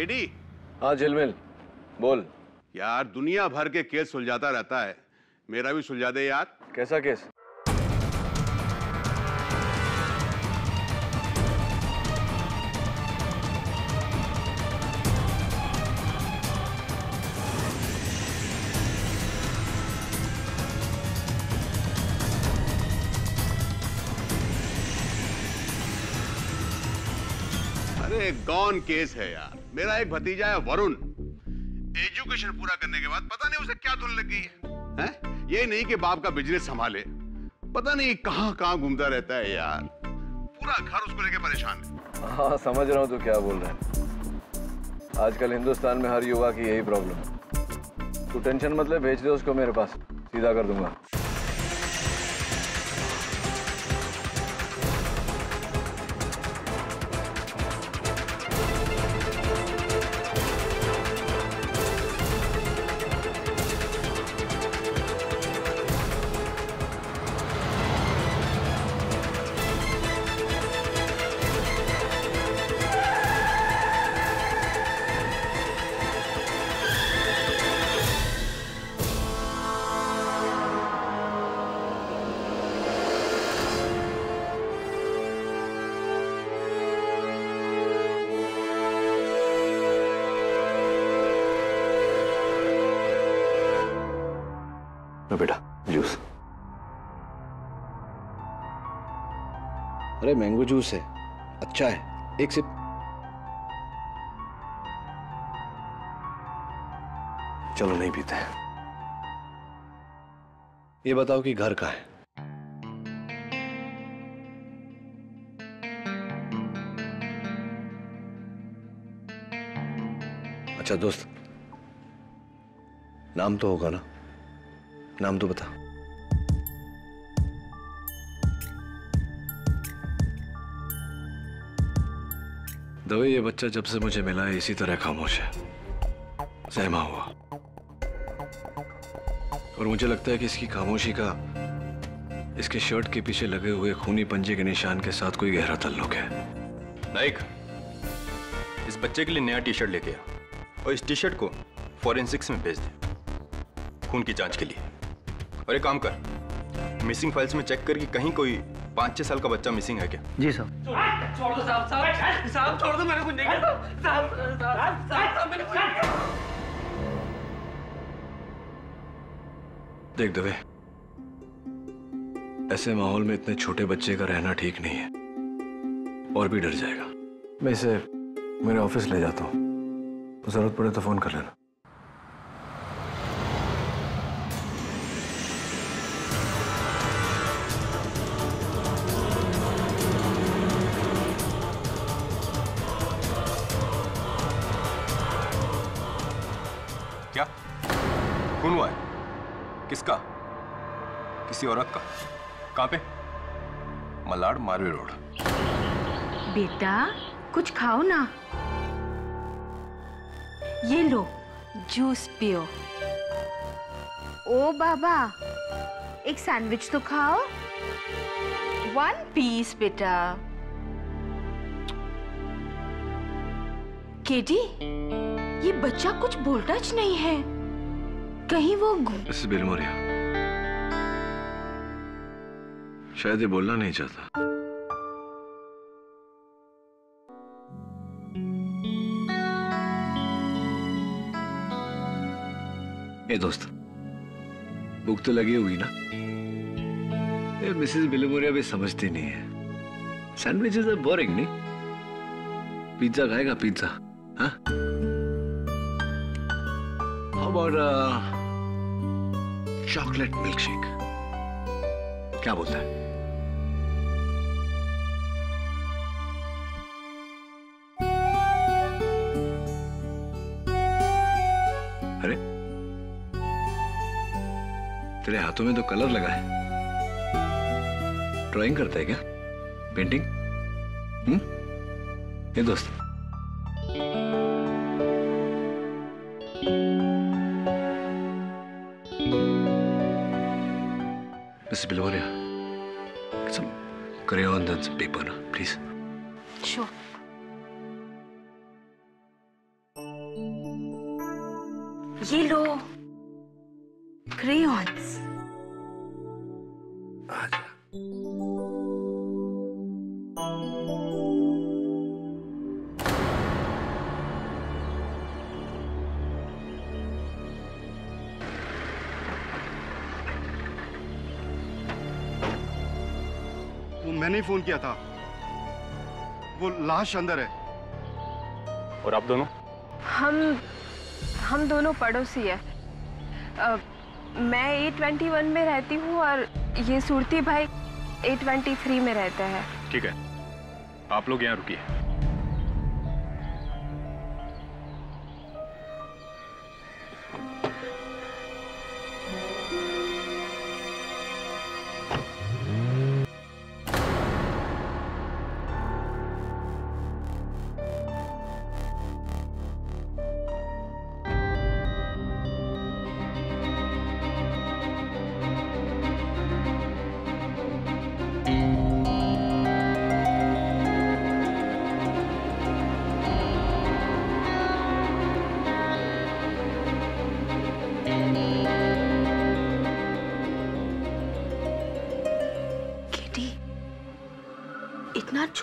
KD हाँ झिलमिल। बोल। यार दुनिया भर के केस सुलझाता रहता है। मेरा भी सुलझा दे यार। कैसा केस? अरे गॉन केस है यार। मेरा एक भतीजा है वरुण। एजुकेशन पूरा करने के बाद पता नहीं उसे क्या धुन लग गई है, है? ये नहीं कि बाप का बिज़नेस संभाले। पता नहीं कहाँ कहाँ घूमता रहता है यार। पूरा घर उसको लेके परेशान है। हाँ समझ रहा हूँ तो क्या बोल रहे है। आजकल हिंदुस्तान में हर युवा की यही प्रॉब्लम है। तू टेंशन मतलब भेज दे उसको मेरे पास। सीधा कर दूँगा। अरे मैंगो जूस है। अच्छा है। एक सिप चलो, नहीं पीते ये बताओ कि घर का है? अच्छा दोस्त, नाम तो होगा ना? नाम तो बता। दवे ये बच्चा जब से मुझे मिला है इसी तरह खामोश है। सहमा हुआ। और मुझे लगता है कि इसकी खामोशी का इसके शर्ट के पीछे लगे हुए खूनी पंजे के निशान के साथ कोई गहरा ताल्लुक है। नाइक इस बच्चे के लिए नया टी शर्ट लेके आ और इस टी शर्ट को फॉरेंसिक्स में भेज दे खून की जाँच के लिए। और एक काम कर मिसिंग फाइल्स में चेक कर कि कहीं कोई पाँच छह साल का बच्चा मिसिंग है क्या? जी सर। छोड़ दो साहब। साहब साहब छोड़ दो मेरे को नहीं साहब साहब साहब साहब मेरे को देख दवे ऐसे माहौल में इतने छोटे बच्चे का रहना ठीक नहीं है। और भी डर जाएगा। मैं इसे मेरे ऑफ़िस ले जाता हूँ। ज़रूरत पड़े तो फ़ोन कर लेना। किसी औरत का। कहाँ पे? मलाड मारवे रोड। बेटा कुछ खाओ ना। ये लो जूस पियो। ओ बाबा एक सैंडविच तो खाओ। वन पीस बेटा। केटी ये बच्चा कुछ बोलता नहीं है। कहीं वो मिसेस बिलमोरिया शायद ये बोलना नहीं चाहता। ए दोस्त, भूख तो लगी हुई ना? ये मिसेस बिलमोरिया भी समझती नहीं है। सैंडविचेस आर बोरिंग नहीं? पिज्जा खाएगा पिज्जा हाँ? चॉकलेट मिल्क शेक क्या बोलता है? हाथों में तो कलर लगा है। ड्राइंग करता है क्या? पेंटिंग हम्म? ये दोस्त। मिस्टर बिलवरिया सम करियो ऑन दैट पेपर प्लीज़ आजा। वो मैंने ही फ़ोन किया था। वो लाश अंदर है। और आप दोनों? हम हम दोनों पड़ोसी हैं। मैं ए ट्वेंटी वन में रहती हूँ और ये सूरती भाई ए ट्वेंटी थ्री में रहता है। ठीक है। आप लोग यहाँ रुकिए।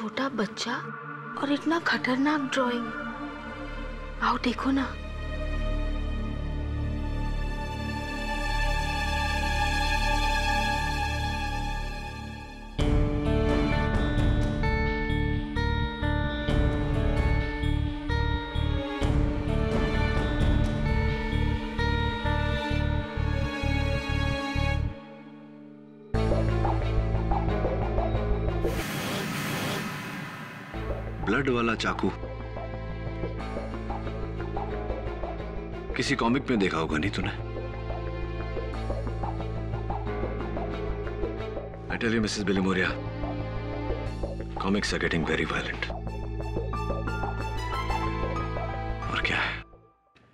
छोटा बच्चा और इतना खतरनाक ड्राइंग आओ देखो ना। चाकू। किसी कॉमिक में देखा होगा, नहीं तूने? I tell you Mrs Bilimoria comics are getting very violent और क्या है?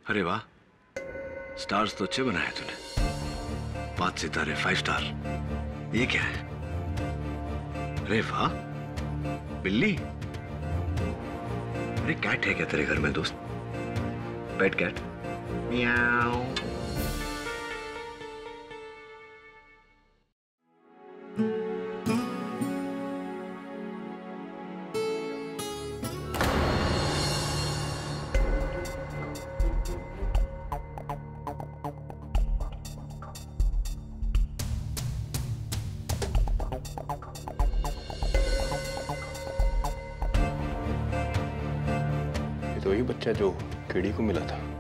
अरे वाह स्टार्स तो अच्छे बनाए तूने। पाँच सितारे फाइव स्टार ये क्या है? अरे वाह, बिल्ली। अरे कैट है क्या तेरे घर में दोस्त? पेट कैट म्याऊ बच्चा जो कीड़ी को मिला था।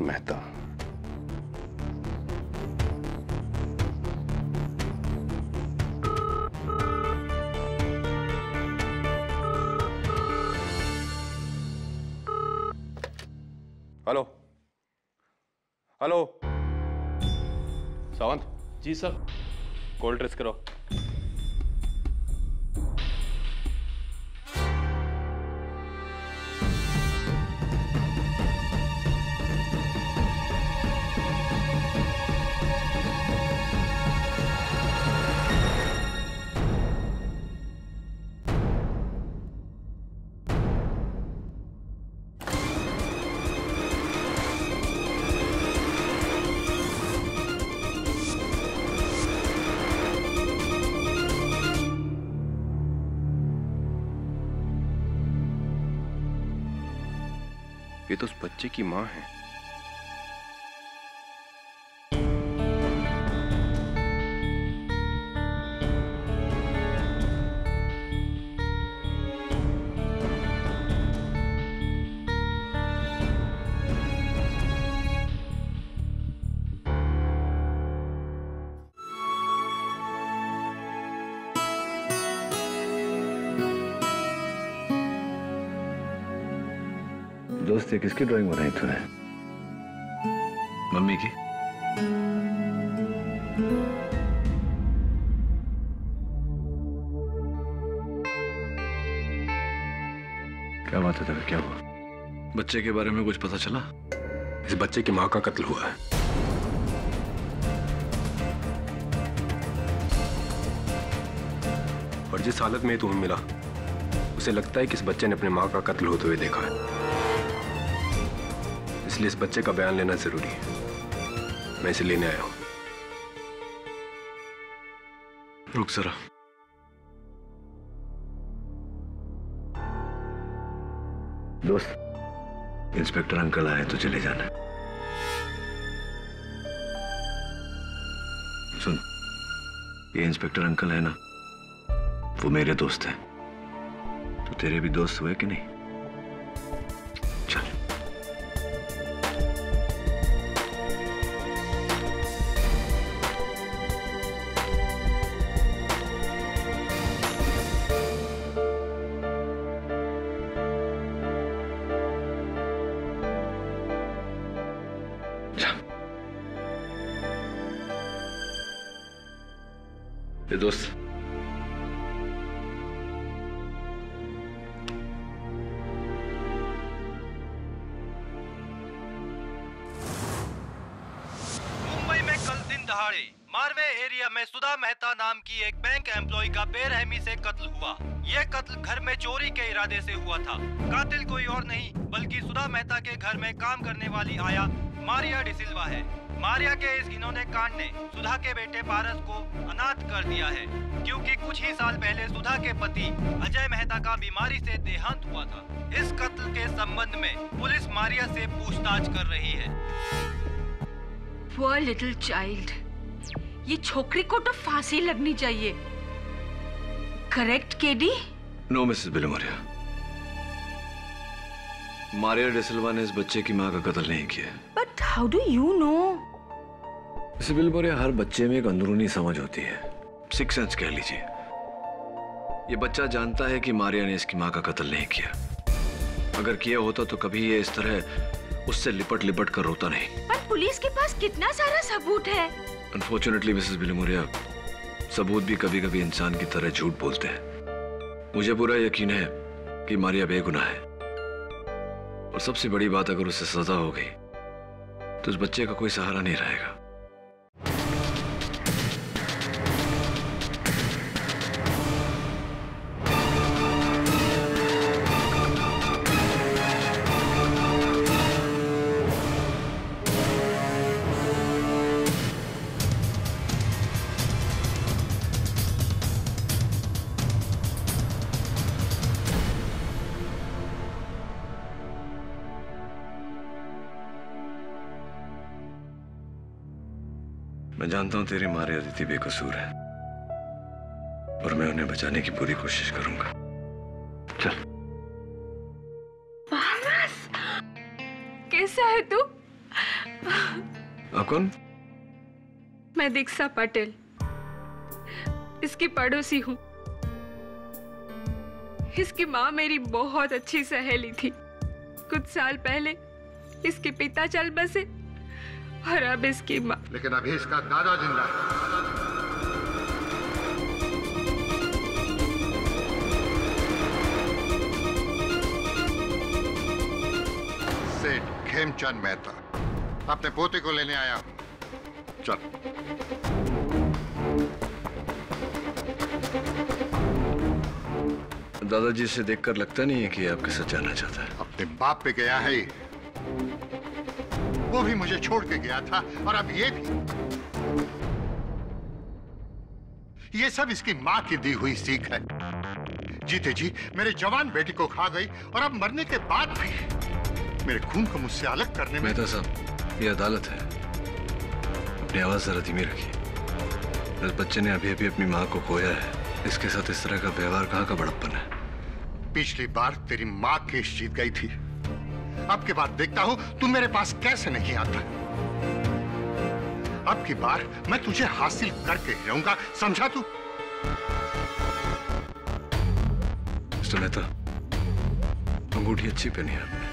मेहता हेलो। हेलो। सावंत? जी सर। कोल्ड ड्रेस करो। ये तो उस बच्चे की माँ है। किसकी ड्राइंग बनाई तूने। मम्मी की? क्या बात है तेरे क्या हुआ? बच्चे के बारे में कुछ पता चला? इस बच्चे की माँ का कत्ल हुआ है। और जिस हालत में तुम्हें मिला उसे लगता है कि इस बच्चे ने अपने माँ का कत्ल होते हुए देखा है। इसलिए इस बच्चे का बयान लेना ज़रूरी है। मैं इसे लेने आया हूँ। रुक जरा। दोस्त, इंस्पेक्टर अंकल आए तो चले जाना। सुन, ये इंस्पेक्टर अंकल है ना, वो मेरे दोस्त हैं। तो तेरे भी दोस्त हुए कि नहीं? घर में काम करने वाली आया मारिया डिसिल्वा है। मारिया के इस घिनौने कांड ने सुधा के बेटे पारस को अनाथ कर दिया है क्योंकि कुछ ही साल पहले सुधा के पति अजय मेहता का बीमारी से देहांत हुआ था। इस कत्ल के संबंध में पुलिस मारिया से पूछताछ कर रही है। पुअर लिटिल चाइल्ड ये छोकरी को तो फांसी लगनी चाहिए। Correct KD no Mrs Bilimoria Maria D'Silva ने इस बच्चे की माँ का कत्ल नहीं किया। But how do you know Mrs Bilimoria हर बच्चे में एक अंदरूनी समझ होती है। सिक्स सेंस कह लीजिए। ये बच्चा जानता है कि मारिया ने इसकी माँ का कत्ल नहीं किया। अगर किया होता तो कभी ये इस तरह उससे लिपट लिपट कर रोता नहीं। पर पुलिस के पास कितना सारा सबूत है? अनफॉर्चुनेटली मिसेस बिलमोरिया सबूत भी कभी कभी इंसान की तरह झूठ बोलते हैं। मुझे पूरा यकीन है कि मारिया बेगुनाह है। और सबसे बड़ी बात अगर उसे सजा हो गई तो उस बच्चे का कोई सहारा नहीं रहेगा। मैं जानता हूँ तेरी मारे अदिति बेकसूर है। और मैं उन्हें बचाने की पूरी कोशिश करूँगा। चल। कैसा है तू? आप कौन मैं दीक्षा पटेल। इसकी पड़ोसी हूँ। इसकी माँ मेरी बहुत अच्छी सहेली थी। कुछ साल पहले इसके पिता चल बसे। और अब इसकी माँ। लेकिन अभी इसका दादा ज़िंदा है। खेमचंद मेहता अपने पोते को लेने आया हूँ। चल। दादाजी से देखकर लगता नहीं है कि ये आपके साथ जाना चाहता है। अपने बाप पे गया है वो भी मुझे छोड़ के गया था और अब ये भी। ये सब इसकी माँ की दी हुई सीख है। जीते जी मेरे जवान बेटी को खा गई और अब मरने के बाद भी। मेरे खून को मुझसे अलग करने में मेहता साहब ये अदालत है। अपनी आवाज़ जरा धीमी रखिए। इस बच्चे ने अभी अभी अपनी माँ को खोया है। इसके साथ इस तरह का व्यवहार कहाँ का बड़प्पन है? पिछली बार तेरी माँ केस जीत गई थी। अब की बार देखता हूँ तू मेरे पास कैसे नहीं आता। अब की बार मैं तुझे हासिल करके ही रहूँगा समझा तू? मिस्टर मेहता अंगूठी अच्छी पहनी है आपने।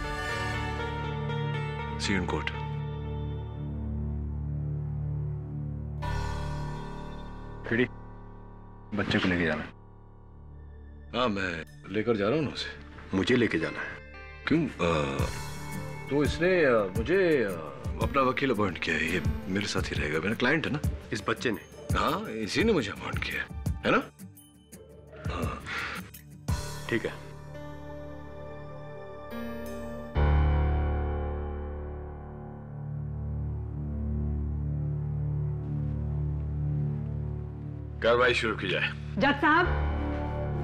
सी इन कोर्ट बच्चे को लेके जाना। हाँ मैं लेकर जा रहा हूँ ना उसे। मुझे लेके जाना है। क्यों? आ, तो इसने आ, मुझे आ, अपना वकील अपॉइंट किया है। ये मेरे साथ ही रहेगा। मेरा क्लाइंट है ना? इस बच्चे ने? हाँ इसी ने मुझे अपॉइंट किया है। है ना? ठीक है। कार्रवाई शुरू की जाए। जज साहब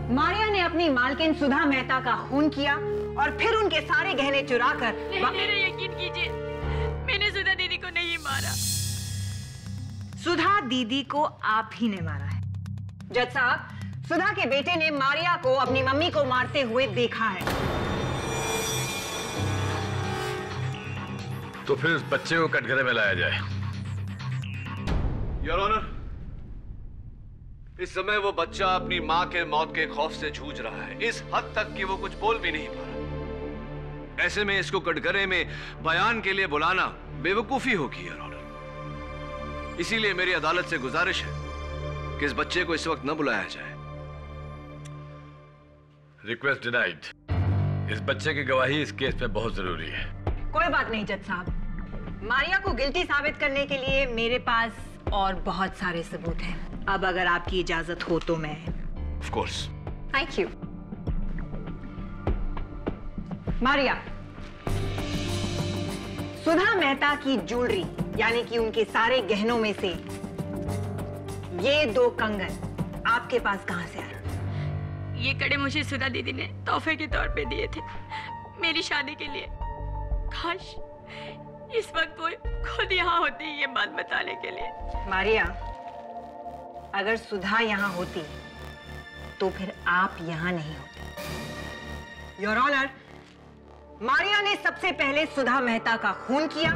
मारिया ने अपनी मालकिन सुधा मेहता का खून किया और फिर उनके सारे गहने चुरा कर नहीं मेरा यकीन कीजिए मैंने सुधा दीदी को नहीं मारा। सुधा दीदी को आप ही ने मारा है। जज साहब सुधा के बेटे ने मारिया को अपनी मम्मी को मारते हुए देखा है। तो फिर उस बच्चे को कटघरे में लाया जाए। योर ऑनर इस समय वो बच्चा अपनी माँ के मौत के खौफ से जूझ रहा है। इस हद तक कि वो कुछ बोल भी नहीं पा रहा। ऐसे में इसको कटघरे में बयान के लिए बुलाना बेवकूफ़ी होगी योर ऑनर। इसीलिए मेरी अदालत से गुजारिश है कि इस बच्चे को इस वक्त न बुलाया जाए। रिक्वेस्ट डिनाइड इस बच्चे की गवाही इस केस में बहुत ज़रूरी है। कोई बात नहीं जज साहब। मारिया को गिल्टी साबित करने के लिए मेरे पास और बहुत सारे सबूत हैं। अब अगर आपकी इजाज़त हो तो मैं। Of course thank you Maria Sudha Mehta की ज्वेलरी यानी कि उनके सारे गहनों में से ये दो कंगन आपके पास कहाँ से आए? ये कड़े मुझे सुधा दीदी ने तोहफे के तौर पे दिए थे मेरी शादी के लिए। काश इस वक्त वो खुद यहाँ होती ये बात बताने के लिए। मारिया अगर सुधा यहाँ होती तो फिर आप यहाँ नहीं होते। योर ऑनर मारिया ने सबसे पहले सुधा मेहता का खून किया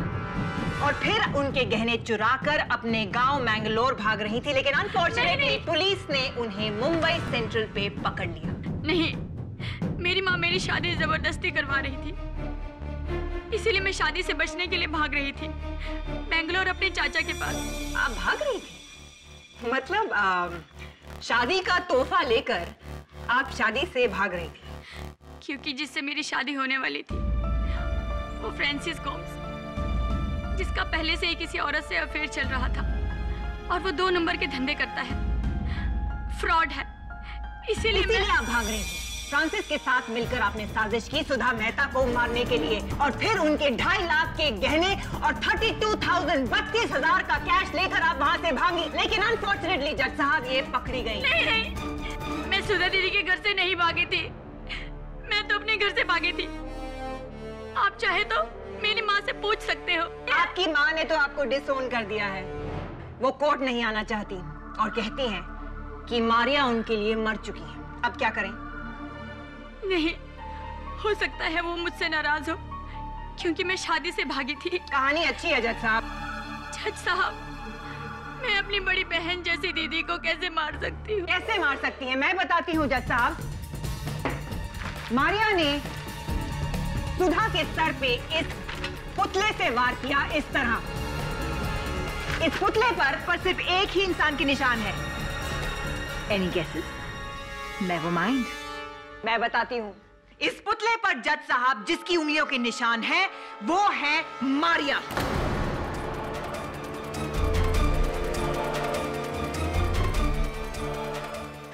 और फिर उनके गहने चुराकर अपने गाँव मैंगलोर भाग रही थी लेकिन अनफॉर्चुनेटली पुलिस ने उन्हें मुंबई सेंट्रल पे पकड़ लिया। नहीं मेरी माँ मेरी शादी ज़बरदस्ती करवा रही थी। इसीलिए मैं शादी से बचने के लिए भाग रही थी। बेंगलोर अपने चाचा के पास। आप भाग रही थी? मतलब आ, शादी का तोहफा लेकर आप शादी से भाग रही थी। क्योंकि जिससे मेरी शादी होने वाली थी वो फ्रेंसिस गोम्स जिसका पहले से ही किसी औरत से अफेयर चल रहा था और वो दो नंबर के धंधे करता है। फ्रॉड है। इसीलिए मैं आप भाग रही थी। फ्रांसिस के साथ मिलकर आपने साजिश की सुधा मेहता को मारने के लिए और फिर उनके ढाई लाख के गहने और थर्टी टू थाउज़ेंड बत्तीस हज़ार का कैश लेकर आप वहाँ से भागी। लेकिन अनफॉर्चुनेटली जज साहब ये पकड़ी गई। नहीं नहीं। मैं सुधा दीदी के घर से नहीं भागी थी। मैं तो अपने घर से भागी थी। आप चाहे तो मेरी माँ से पूछ सकते हो। आपकी माँ ने तो आपको डिसोन कर दिया है। वो कोर्ट नहीं आना चाहती और कहती हैं कि मारिया उनके लिए मर चुकी है। अब क्या करें? नहीं हो सकता है वो मुझसे नाराज़ हो क्योंकि मैं शादी से भागी थी। कहानी अच्छी है जज साहब। जज साहब मैं अपनी बड़ी बहन जैसी दीदी को कैसे मार सकती हूँ? कैसे मार सकती है? मैं बताती हूँ जज साहब। मारिया ने सुधा के सर पे इस पुतले से वार किया इस तरह। इस पुतले पर पर सिर्फ़ एक ही इंसान के निशान है। एनी गेसेस नेवर माइंड मैं बताती हूँ। इस पुतले पर जज साहब जिसकी उंगलियों के निशान है, वो है मारिया।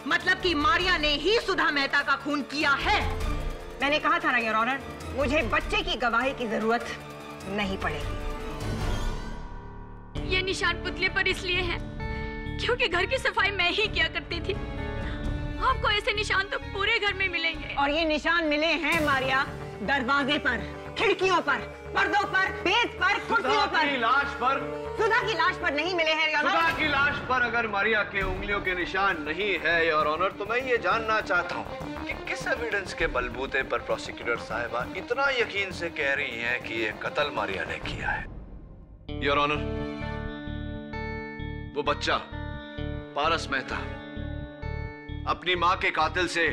मतलब कि मारिया ने ही सुधा मेहता का खून किया है। मैंने कहा था ना योर मुझे बच्चे की गवाही की ज़रूरत नहीं पड़ेगी। ये निशान पुतले पर इसलिए है, क्योंकि घर की सफ़ाई मैं ही किया करती थी। आपको ऐसे निशान तो पूरे घर में मिलेंगे। और ये निशान मिले हैं मारिया दरवाजे पर खिड़कियों पर पर्दों पर बेज पर कुर्सियों पर। लाश पर। सुधा की लाश पर नहीं मिले हैं सुधा की लाश पर अगर मारिया के उंगलियों के निशान नहीं है योर ऑनर तो मैं ये जानना चाहता हूँ कि किस एविडेंस के बलबूते पर प्रोसिक्यूटर साहिबा इतना यकीन से कह रही हैं कि ये कत्ल मारिया ने किया है? योर ऑनर वो बच्चा पारस मेहता अपनी माँ के कातिल से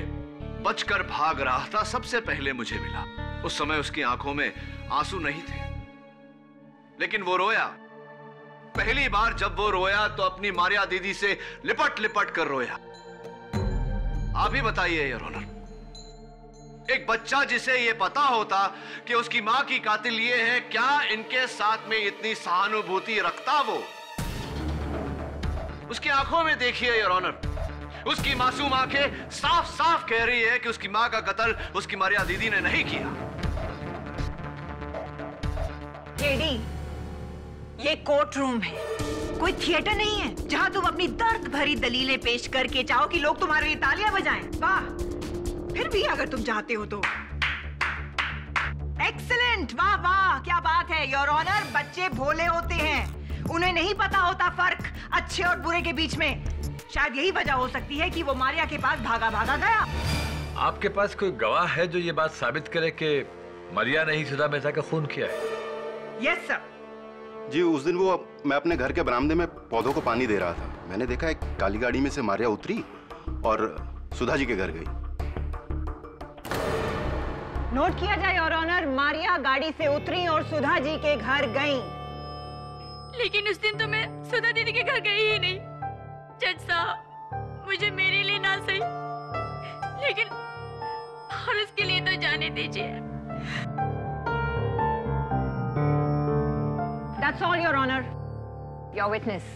बचकर भाग रहा था सबसे पहले मुझे मिला। उस समय उसकी आँखों में आँसू नहीं थे। लेकिन वो रोया। पहली बार जब वो रोया तो अपनी मारिया दीदी से लिपट लिपट कर रोया। आप ही बताइए, योर ऑनर। एक बच्चा जिसे ये पता होता कि उसकी माँ की कातिल ये है, क्या इनके साथ में इतनी सहानुभूति रखता वो? उसकी आँखों में देखिए, योर ऑनर। उसकी मासूम आँखें साफ़ साफ़ कह रही है कि उसकी माँ का कत्ल उसकी मारिया दीदी ने नहीं किया। केडी ये कोर्ट रूम है। कोई थिएटर नहीं है, जहाँ तुम अपनी दर्द भरी दलीलें पेश करके चाहो कि लोग तुम्हारे लिए तालियाँ बजाएँ। वाह, फिर भी अगर तुम चाहते हो तो। एक्सलेंट वाह वाह, क्या बात है। योर ऑनर बच्चे भोले होते हैं। उन्हें नहीं पता होता फ़र्क अच्छे और बुरे के बीच में। शायद यही वजह हो सकती है कि वो मारिया के पास भागा भागा गया। आपके पास कोई गवाह है जो ये बात साबित करे कि मरिया ने ही सुधा मेहता का खून किया है? यस सर जी उस दिन वो मैं अपने घर के बरामदे में पौधों को पानी दे रहा था। मैंने देखा एक काली गाड़ी में से मारिया उतरी और सुधा जी के घर गई। नोट किया जाए और ऑनर मारिया गाड़ी से उतरी और सुधा जी के घर गई। लेकिन उस दिन तो मैं सुधा दीदी के घर गई ही नहीं। जज साहब मुझे मेरे लिए ना सही। लेकिन और उसके लिए तो जाने दीजिए। That's all, Your Honor. Your witness.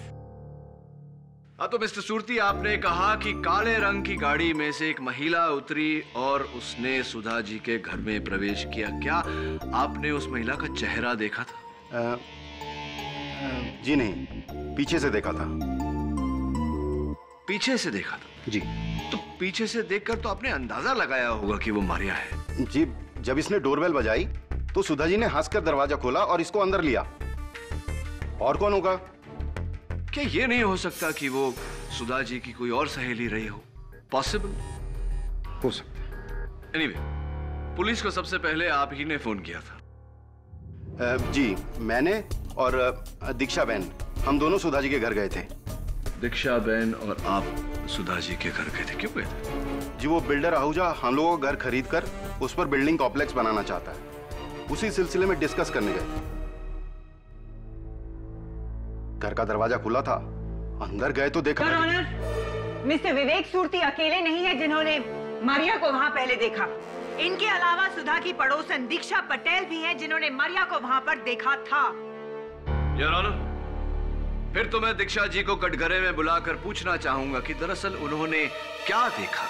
हाँ तो मिस्टर सूरती आपने कहा कि काले रंग की गाड़ी में से एक महिला उतरी और उसने सुधा जी के घर में प्रवेश किया। क्या आपने उस महिला का चेहरा देखा था? आ, आ, जी नहीं पीछे से देखा था। पीछे से देखा था? जी। तो पीछे से देखकर तो आपने अंदाज़ा लगाया होगा कि वो मारिया है। जी जब इसने डोरबेल बजाई तो सुधा जी ने हंसकर दरवाज़ा खोला और इसको अंदर लिया। और कौन होगा? क्या ये नहीं हो सकता कि वो सुधा जी की कोई और सहेली रही हो? पॉसिबल हो सकता एनीवे पुलिस को सबसे पहले आप ही ने फ़ोन किया था। आ, जी मैंने और दीक्षा बहन हम दोनों सुधा जी के घर गए थे। दीक्षा बहन और आप सुधा जी के घर गए थे? क्यों गए थे? जी वो बिल्डर आहूजा हम लोगों का घर खरीद कर उस पर बिल्डिंग कॉम्प्लेक्स बनाना चाहता है। उसी सिलसिले में डिस्कस करने गए। घर का दरवाज़ा खुला था। अंदर गए तो देखा। Your Honor, mister Vivek Surti अकेले नहीं है जिन्होंने मारिया को वहाँ पहले देखा। इनके अलावा सुधा की पड़ोसन दीक्षा पटेल भी हैं जिन्होंने मारिया को वहाँ पर देखा था। योर ऑनर फिर तो मैं दीक्षा जी को कटघरे में बुलाकर पूछना चाहूँगा कि दरअसल उन्होंने क्या देखा?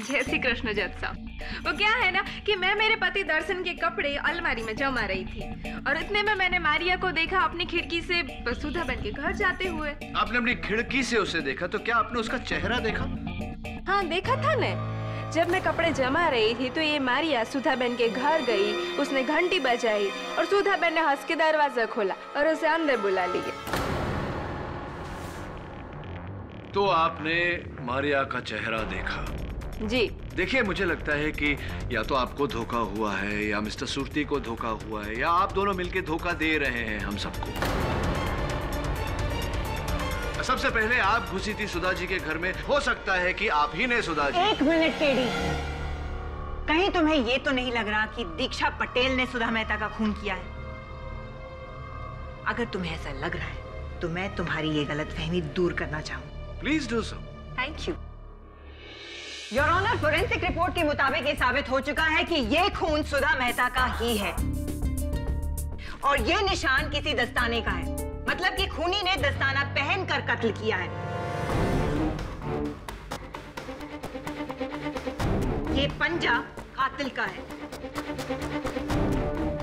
जय श्री कृष्ण जज साहब। वो क्या है ना कि मैं मेरे पति दर्शन के कपड़े अलमारी में जमा रही थी और इतने में मैंने मारिया को देखा अपनी खिड़की से सुधा बन के घर जाते हुए। आपने अपनी खिड़की से उसे देखा तो क्या आपने उसका चेहरा देखा? हाँ देखा था ने जब मैं कपड़े जमा रही थी तो ये मारिया सुधा बहन के घर गई। उसने घंटी बजाई और सुधा बहन ने हंस के दरवाज़ा खोला और उसे अंदर बुला लिया। तो आपने मारिया का चेहरा देखा? जी। देखिए मुझे लगता है कि या तो आपको धोखा हुआ है या मिस्टर सुरती को धोखा हुआ है या आप दोनों मिलकर धोखा दे रहे हैं हम सबको। सबसे पहले आप घुसी थी सुधा जी के घर में। हो सकता है कि आप ही ने सुधा जी एक मिनट केडी कहीं तुम्हें ये तो नहीं लग रहा कि दीक्षा पटेल ने सुधा मेहता का खून किया है? अगर तुम्हें ऐसा लग रहा है तो मैं तुम्हारी ये गलतफहमी दूर करना चाहूँ। Please do so thank you your honour forensic report के मुताबिक ये साबित हो चुका है कि ये खून सुधा मेहता का ही है। और ये निशान किसी दस्ताने का है। मतलब कि खूनी ने दस्ताना पहनकर कत्ल किया है। ये पंजा कातिल का है।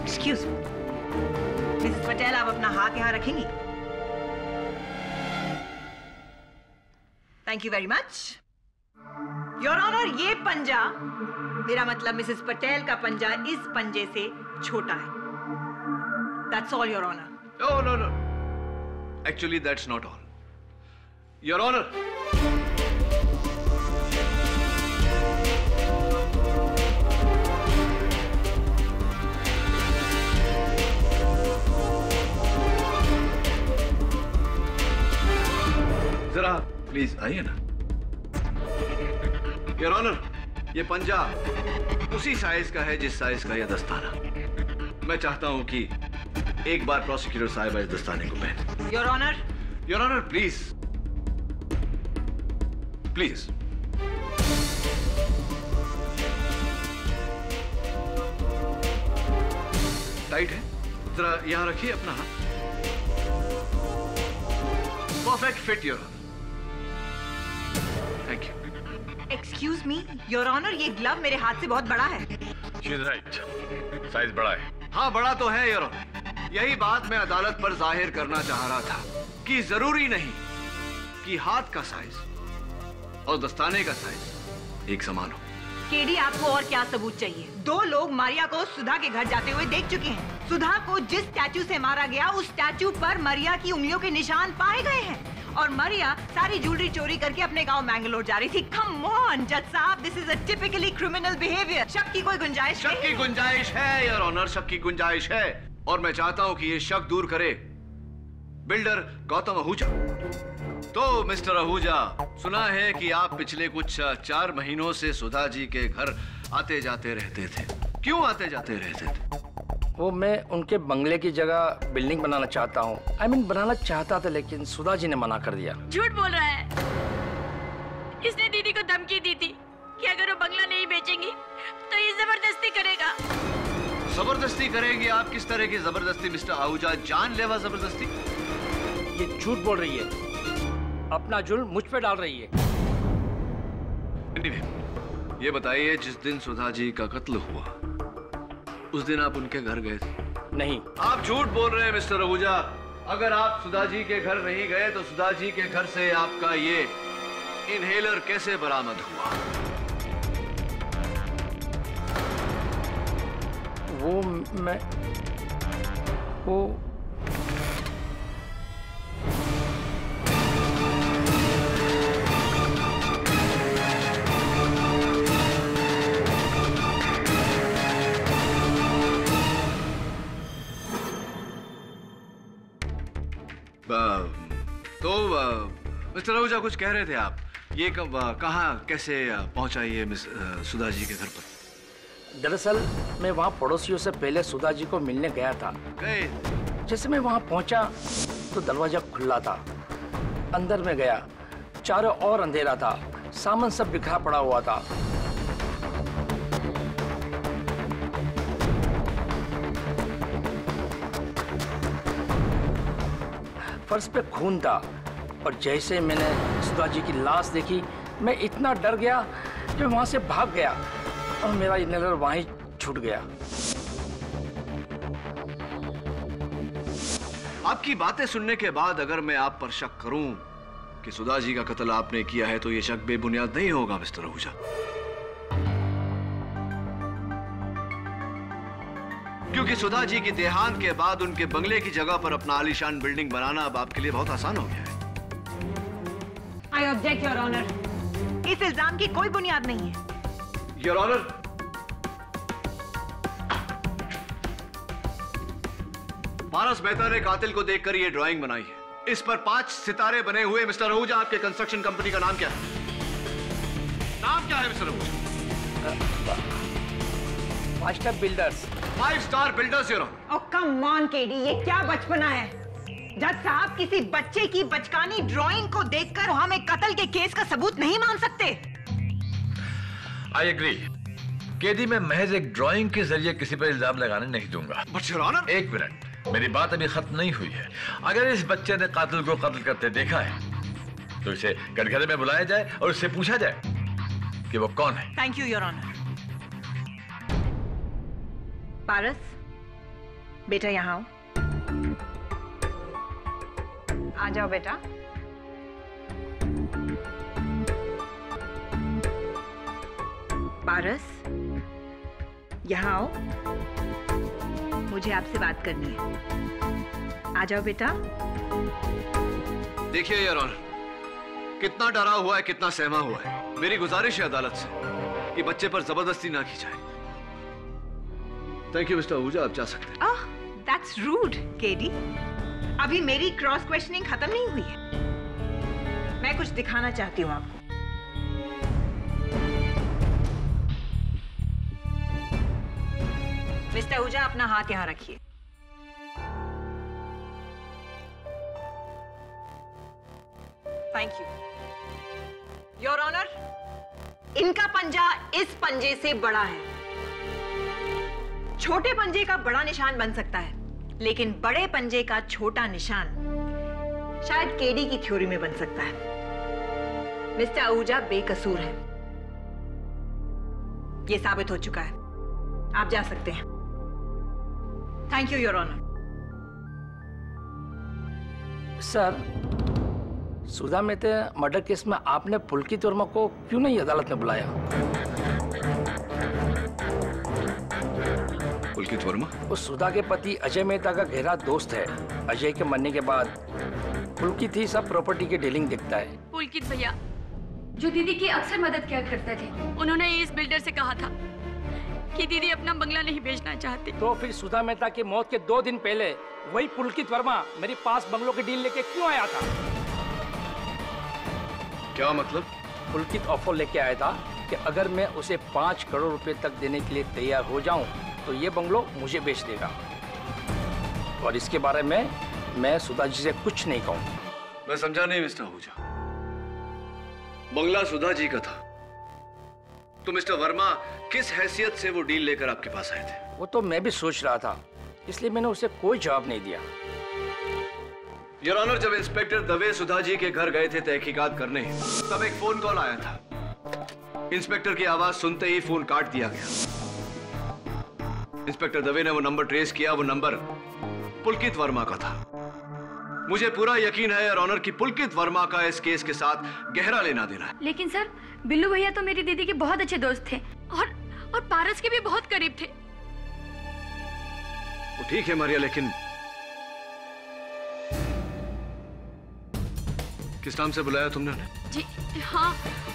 एक्सक्यूज मिसेस पटेल आप अपना हाथ यहाँ रखेंगी? Thank you very much your honour ये पंजा मेरा मतलब मिसेस पटेल का पंजा इस पंजे से छोटा है। That's all your honour No, no, no. Actually, that's not all. Your Honor. जरा प्लीज़ आइए ना योर ऑनर ये पंजा उसी साइज़ का है जिस साइज़ का यह दस्ताना मैं चाहता हूँ कि एक बार प्रोसिक्यूटर साहब इस दस्ताने को पहन। Your honour your honour please please tight है? जरा यहाँ रखिए अपना हाथ। Perfect fit your honour thank you excuse me your honour ये ग्लव मेरे हाथ से बहुत बड़ा है। Size right. साइज़ बड़ा है। हाँ बड़ा तो है योर ऑनर यही बात मैं अदालत पर ज़ाहिर करना चाह रहा था कि ज़रूरी नहीं कि हाथ का साइज़ और दस्ताने का साइज़ एक समान हो। केडी आपको और क्या सबूत चाहिए? दो लोग मारिया को सुधा के घर जाते हुए देख चुके हैं। सुधा को जिस स्टैचू से मारा गया उस स्टैचू पर मरिया की उंगलियों के निशान पाए गए हैं। और मरिया सारी ज्वेलरी चोरी करके अपने गाँव मैंगलोर जा रही थी। कम ऑन जज साहब this is a typically criminal behaviour शक की कोई गुंजाइश शक की गुंजाइश है योर ऑनर शक की गुंजाइश है। और मैं चाहता हूँ कि ये शक दूर करे। बिल्डर गौतम आहूजा। तो मिस्टर आहूजा सुना है कि आप पिछले कुछ चार महीनों से सुधा जी के घर आते जाते रहते थे। क्यों आते जाते रहते थे? वो मैं उनके बंगले की जगह बिल्डिंग बनाना चाहता हूँ। आई I मीन mean, बनाना चाहता था लेकिन सुधा जी ने मना कर दिया। झूठ बोल रहा है। इसने दीदी को धमकी दी थी कि अगर वो बंगला नहीं बेचेंगी तो ये ज़बरदस्ती करेगा। ज़बरदस्ती करेंगे आप किस तरह की ज़बरदस्ती मिस्टर आहूजा? जान लेवा ज़बरदस्ती। ये झूठ बोल रही है। अपना जुल्म मुझ पे डाल रही है। ये बताइए जिस दिन सुधा जी का कत्ल हुआ उस दिन आप उनके घर गए थे? नहीं। आप झूठ बोल रहे हैं मिस्टर आहूजा। अगर आप सुधा जी के घर नहीं गए तो सुधा जी के घर से आपका ये इनहेलर कैसे बरामद हुआ? वो मैं वो तो मिस्टर आहूजा कुछ कह रहे थे आप? ये कब कहाँ, कैसे पहुँचा मिस सुधा जी के घर पर? दरअसल मैं वहाँ पड़ोसियों से पहले सुधा जी को मिलने गया था। जैसे मैं वहाँ पहुँचा तो दरवाज़ा खुला था। अंदर में गया। चारों ओर अंधेरा था। सामान सब बिखरा पड़ा हुआ था। फर्श पे खून था। और जैसे मैंने सुधा जी की लाश देखी मैं इतना डर गया कि वहाँ से भाग गया। और मेरा इनहेलर वहीं छूट गया। आपकी बातें सुनने के बाद अगर मैं आप पर शक करूँ कि सुधा जी का कत्ल आपने किया है तो ये शक बेबुनियाद नहीं होगा मिस्टर आहूजा। क्योंकि सुधा जी की देहांत के बाद उनके बंगले की जगह पर अपना आलीशान बिल्डिंग बनाना अब आपके लिए बहुत आसान हो गया है। आई ऑब्जेक्ट योर ऑनर इस इल्ज़ाम की कोई बुनियाद नहीं है। योर ऑनर पारस मेहता ने कातिल को देखकर ये ड्राइंग बनाई है इस पर पाँच सितारे बने हुए मिस्टर आहूजा आपके कंस्ट्रक्शन कंपनी का नाम क्या है नाम क्या है mister Ahuja five star builders five star builders euro ओ कम ऑन केडी ये क्या बचपना है जज साहब किसी बच्चे की बचकानी ड्राइंग को देखकर हम एक कत्ल के केस का सबूत नहीं मान सकते। आई एग्री केदी मैं महज एक ड्राइंग के ज़रिए किसी पर इल्ज़ाम लगाने नहीं दूँगा। एक मिनट। मेरी बात अभी खत्म नहीं हुई है। अगर इस बच्चे ने कातिल को कत्ल करते देखा है तो इसे कटघरे में बुलाया जाए और उससे पूछा जाए कि वो कौन है। Thank you your honour Paras बेटा यहाँ आओ। आ जाओ बेटा। पारस यहाँ आओ। मुझे आपसे बात करनी है। आ जाओ बेटा। देखिए यार ऑनर कितना डरा हुआ है कितना सहमा हुआ है। मेरी गुजारिश है अदालत से कि बच्चे पर ज़बरदस्ती ना की जाए थैंक यू मिस्टर आहूजा आप जा सकते हैं। ओह दैट्स रूड केडी अभी मेरी क्रॉस क्वेश्चनिंग खत्म नहीं हुई है। मैं कुछ दिखाना चाहती हूँ आपको। मिस्टर आहूजा अपना हाथ यहाँ रखिए। थैंक यू योर ऑनर इनका पंजा इस पंजे से बड़ा है। छोटे पंजे का बड़ा निशान बन सकता है, लेकिन बड़े पंजे का छोटा निशान शायद केडी की थ्योरी में बन सकता है। मिस्टर आहूजा बेकसूर है। ये साबित हो चुका है। आप जा सकते हैं। Thank you your honour sir Sudha Mehte murder case में आपने पुलकित वर्मा को क्यों नहीं अदालत में बुलाया? पुलकित वर्मा वो सुधा के पति अजय मेहता का गहरा दोस्त है। अजय के मरने के बाद पुलकित ही सब प्रॉपर्टी की डीलिंग देखता है। पुलकित भैया जो दीदी की अक्सर मदद किया करते थे उन्होंने इस बिल्डर से कहा था कि दीदी अपना बंगला नहीं बेचना चाहती। तो फिर सुधा मेहता की मौत के दो दिन पहले वही पुलकित वर्मा मेरे पास बंगलों की डील लेके क्यों आया था? क्या मतलब? पुलकित ऑफ़र लेके आया था कि अगर मैं उसे पाँच करोड़ रुपए तक देने के लिए तैयार हो जाऊँ तो ये बंगलो मुझे बेच देगा। और इसके बारे में मैं सुधा जी से कुछ नहीं कहूँ। मैं समझा नहीं मिस्टर आहूजा। बंगला सुधा जी का था। तो मिस्टर वर्मा किस हैसियत से वो डील लेकर आपके पास आए थे? वो तो मैं भी सोच रहा था इसलिए मैंने उसे कोई जवाब नहीं दिया। योर ऑनर जब इंस्पेक्टर दवे सुधा जी के घर गए थे तहकीकात करने तब एक फ़ोन कॉल आया था। इंस्पेक्टर की आवाज़ सुनते ही फ़ोन काट दिया गया। इंस्पेक्टर दवे ने वो नंबर ट्रेस किया वो नंबर पुलकित वर्मा का था। मुझे पूरा यकीन है ऑनर की पुलकित वर्मा का इस केस के साथ गहरा लेना देना है। लेकिन सर बिल्लू भैया तो मेरी दीदी के बहुत अच्छे दोस्त थे और और पारस के भी बहुत करीब थे। वो ठीक है मारिया लेकिन किस नाम से बुलाया तुमने उन्हें? जी हाँ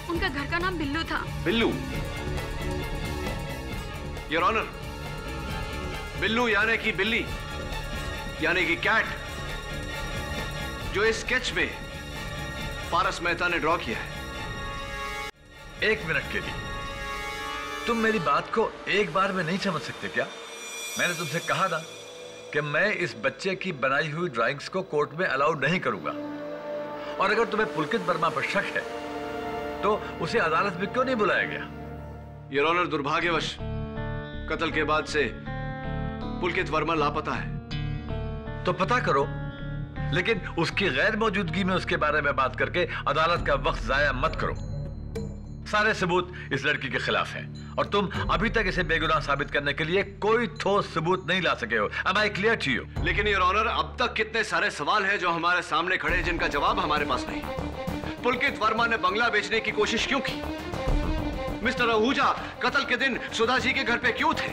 उनका घर का नाम बिल्लू था। बिल्लू? योर ऑनर बिल्लू यानी कि बिल्ली यानी कि कैट जो इस स्केच में पारस मेहता ने ड्रॉ किया है। एक मिनट के लिए तुम मेरी बात को एक बार में नहीं समझ सकते क्या? मैंने तुमसे कहा था कि मैं इस बच्चे की बनाई हुई ड्राइंग्स को कोर्ट में अलाउड नहीं करूँगा। और अगर तुम्हें पुलकित वर्मा पर शक है तो उसे अदालत में क्यों नहीं बुलाया गया? योर ऑनर दुर्भाग्यवश कत्ल के बाद से पुलकित वर्मा लापता है। तो पता करो लेकिन उसकी गैर मौजूदगी में उसके बारे में बात करके अदालत का वक्त जाया मत करो। सारे सबूत इस लड़की के खिलाफ हैं। और तुम अभी तक इसे बेगुनाह साबित करने के लिए कोई ठोस सबूत नहीं ला सके हो। Am I clear to you लेकिन योर ऑनर अब तक कितने सारे सवाल हैं जो हमारे सामने खड़े हैं जिनका जवाब हमारे पास नहीं। पुलकित वर्मा ने बंगला बेचने की कोशिश क्यों की? मिस्टर आहूजा कत्ल के दिन सुधा जी के घर पे क्यों थे?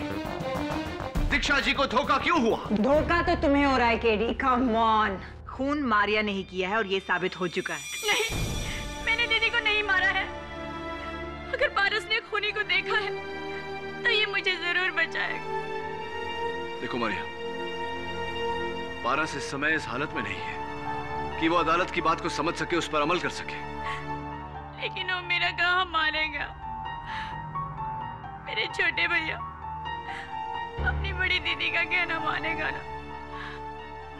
दीक्षा जी को धोखा क्यों हुआ? धोखा तो तुम्हें हो रहा है केडी। कम ऑन खून मारिया नहीं किया है और ये साबित हो चुका है। नहीं। अगर ने खूनी को देखा है तो ये मुझे ज़रूर बचाएगा। देखो मारिया पारस इस समय इस हालत में नहीं है कि वो अदालत की बात को समझ सके उस पर अमल कर सके। लेकिन वो मेरा कहा मानेगा मेरे छोटे भैया अपनी बड़ी दीदी का कहना मानेगा ना।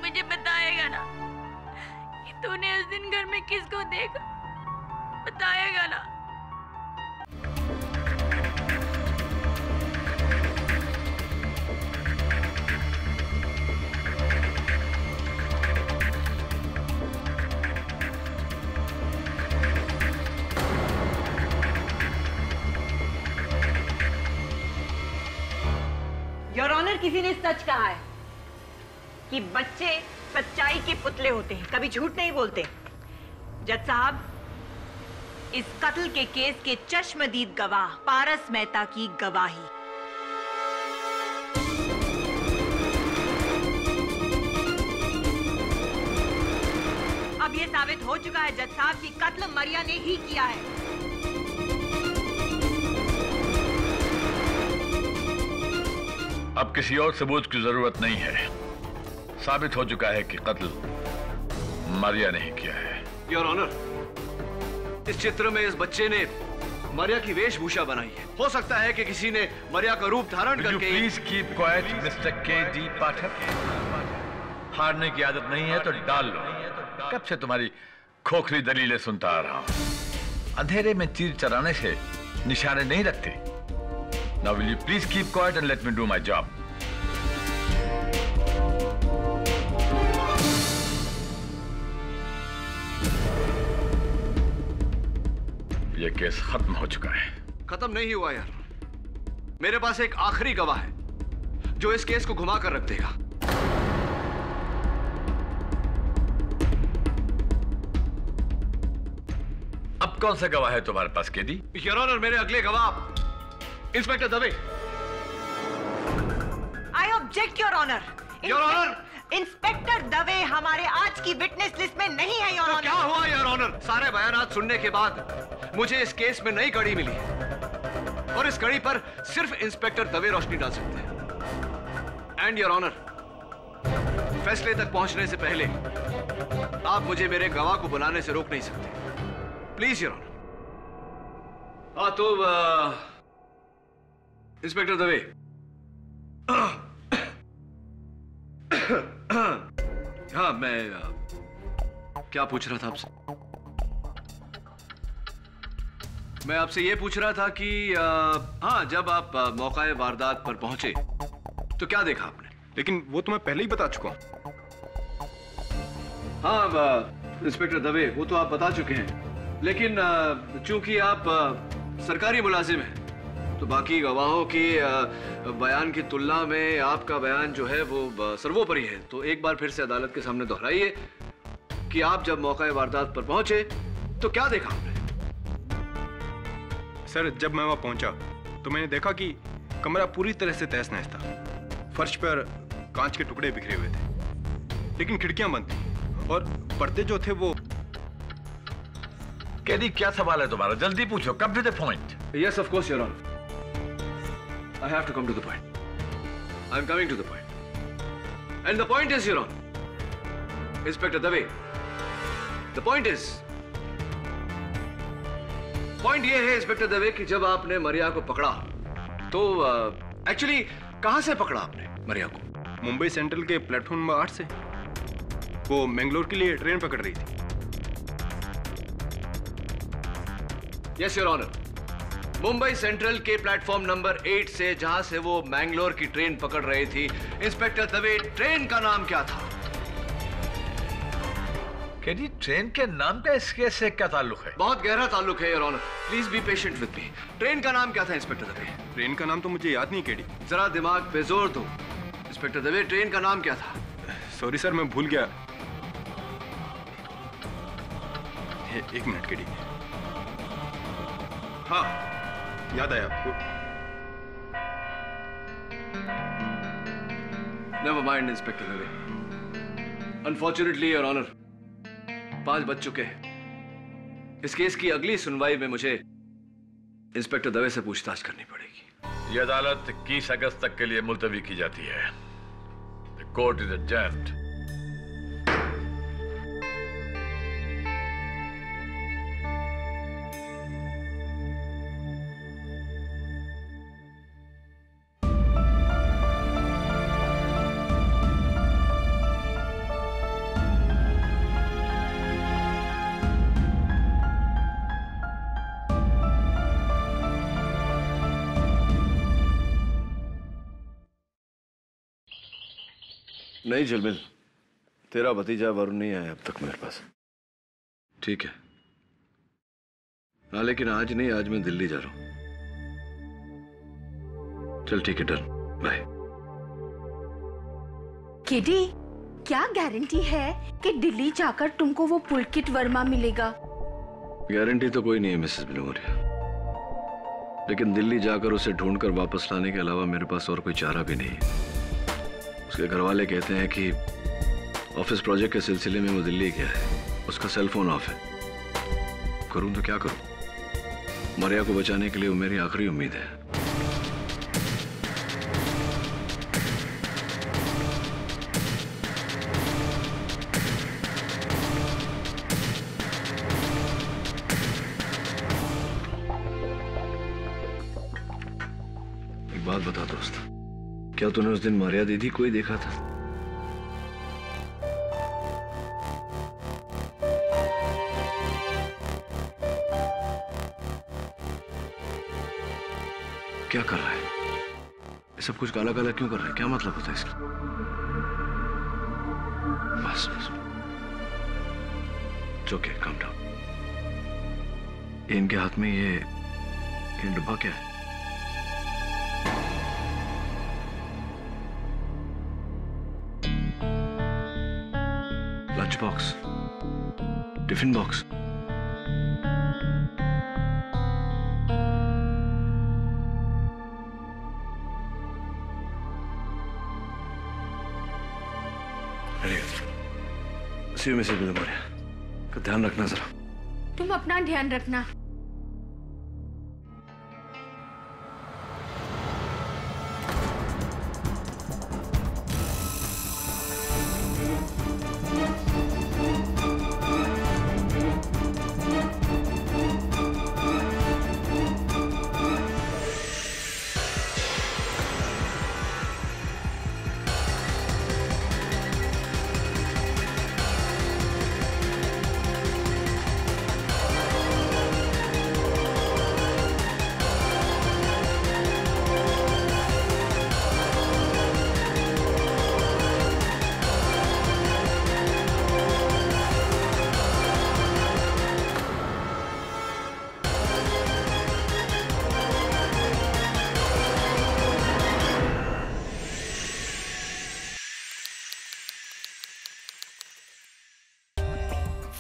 मुझे बताएगा ना कि तूने उस दिन घर में किसको देखा? बताएगा ना। योर किसी ने सच कहा है कि बच्चे सच्चाई के पुतले होते हैं, कभी झूठ नहीं बोलते। जज साहब इस कत्ल के केस के चश्मदीद गवाह पारस मेहता की गवाही। अब ये साबित हो चुका है जज साहब कि कत्ल मरिया ने ही किया है। अब किसी और सबूत की ज़रूरत नहीं है। साबित हो चुका है कि कत्ल मारिया नहीं किया है। योर ऑनर इस चित्र में इस बच्चे ने मरिया की वेशभूषा बनाई है हो सकता है कि किसी ने मरिया का रूप धारण करके please keep quiet, Mr. K D Pathak हारने की आदत नहीं है तो डाल लो कब से तुम्हारी खोखली दलीलें सुनता आ रहा हूँ अंधेरे में तीर चराने से निशाने नहीं रखते Now will you please keep quiet and let me do my job? ये केस खत्म हो चुका है। खत्म नहीं हुआ यार। मेरे पास एक आखिरी गवाह है जो इस केस को घुमा कर रख देगा। अब कौन सा गवाह है तुम्हारे पास केदी? योर ऑनर मेरे अगले गवाह inspector Dave I object your honour your honour inspector Dave हमारे आज की विटनेस लिस्ट में नहीं है योर तो क्या हुआ योर ऑनर सारे बयान सुनने के बाद मुझे इस केस में नई कड़ी मिली। और इस कड़ी पर सिर्फ़ इंस्पेक्टर दवे रोशनी डाल सकते हैं। एंड योर ऑनर फैसले तक पहुँचने से पहले आप मुझे मेरे गवाह को बुलाने से रोक नहीं सकते। प्लीज़ योर ऑनर हाँ तो इंस्पेक्टर दवे। हाँ मैं क्या पूछ रहा था आपसे? मैं आपसे ये पूछ रहा था कि हाँ जब आप मौका वारदात पर पहुँचे तो क्या देखा आपने? लेकिन वो तो मैं पहले ही बता चुका हूँ। हाँ इंस्पेक्टर दवे वो तो आप बता चुके हैं। लेकिन चूँकि आप सरकारी मुलाजिम हैं तो बाकी गवाहों के बयान की तुलना में आपका बयान जो है वो सर्वोपरि है। तो एक बार फिर से अदालत के सामने दोहराइए कि आप जब मौका वारदात पर पहुँचे तो क्या देखा आपने? सर जब मैं वहाँ पहुँचा तो मैंने देखा कि कमरा पूरी तरह से तहस नहस था। फर्श पर कांच के टुकड़े बिखरे हुए थे। लेकिन खिड़कियाँ बंद थी और पर्दे जो थे वो कैदी क्या सवाल है तुम्हारा? जल्दी पूछो। कब to the point yes of course your honour I have to come to the point I am coming to the point and the point is your honour inspector Dave the point is point ये है inspector Dave कि जब आपने Maria को पकड़ा तो actually कहाँ से पकड़ा आपने मरिया को? मुंबई सेंट्रल के प्लेटफॉर्म नंबर आठ से। वो मैंगलोर के लिए ट्रेन पकड़ रही थी। Yes your honour Mumbai central के प्लेटफॉर्म नंबर एट से जहाँ से वो मैंगलोर की ट्रेन पकड़ रही थी। इंस्पेक्टर दवे ट्रेन का नाम क्या था? केदी ट्रेन के नाम का इस केस से क्या ताल्लुक है? बहुत गहरा ताल्लुक है your honour please be patient with me train का नाम क्या था इंस्पेक्टर दवे ट्रेन का नाम तो मुझे याद नहीं केडी जरा दिमाग पे ज़ोर दो। इंस्पेक्टर दवे ट्रेन का नाम क्या था? सॉरी सर मैं भूल गया। ए- एक मिनट केडी हाँ। याद आया आपको? Never mind inspector Dave unfortunately your honour पाँच बज चुके हैं। इस केस की अगली सुनवाई में मुझे इंस्पेक्टर दवे से पूछताछ करनी पड़ेगी। ये अदालत 21 अगस्त तक के लिए मुलतवी की जाती है। Court is adjourned. नहीं झलमिल तेरा भतीजा वरुण नहीं आया अब तक मेरे पास। ठीक है। हाँ लेकिन आज नहीं आज मैं दिल्ली जा रहा हूँ। चल ठीक है डन। बाय केडी क्या गारंटी है कि दिल्ली जाकर तुमको वो पुलकित वर्मा मिलेगा? गारंटी तो कोई नहीं है मिसेस बिलोरिया लेकिन दिल्ली जाकर उसे ढूंढकर वापस लाने के अलावा मेरे पास और कोई चारा भी नहीं है। उसके घर वाले कहते हैं कि ऑफ़िस प्रोजेक्ट के सिलसिले में वो दिल्ली गया है। उसका सेल फ़ोन ऑफ़ है। करूँ तो क्या करूँ? मरिया को बचाने के लिए वो मेरी आखिरी उम्मीद है। तूने उस दिन मारिया दीदी को ही देखा था? क्या कर रहा है? ये सब कुछ काला काला क्यों कर रहा है? क्या मतलब होता है इसका? बस बस। ओके कम डाउन इनके हाथ में ये ये डब्बा क्या है? Tiffin box. See you Mrs Bilimoria ध्यान रखना जरा। तुम अपना ध्यान रखना।